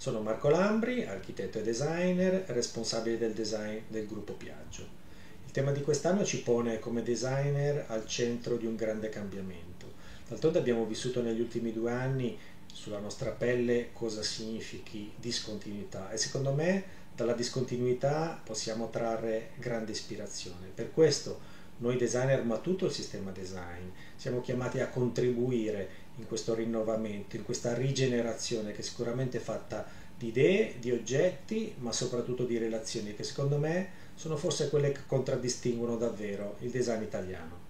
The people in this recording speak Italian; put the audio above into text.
Sono Marco Lambri, architetto e designer, responsabile del design del gruppo Piaggio. Il tema di quest'anno ci pone come designer al centro di un grande cambiamento. D'altronde abbiamo vissuto negli ultimi due anni sulla nostra pelle cosa significhi discontinuità e secondo me dalla discontinuità possiamo trarre grande ispirazione. Per questo noi designer, ma tutto il sistema design, siamo chiamati a contribuire in questo rinnovamento, in questa rigenerazione che è sicuramente fatta di idee, di oggetti, ma soprattutto di relazioni che secondo me sono forse quelle che contraddistinguono davvero il design italiano.